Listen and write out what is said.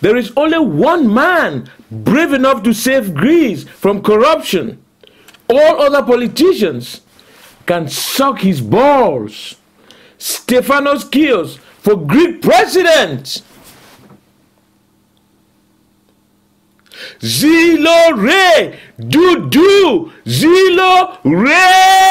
There is only one man brave enough to save Greece from corruption. All other politicians can suck his balls. Stefanos Chios for Greek president. Zilo Re, do do, Zilo Re.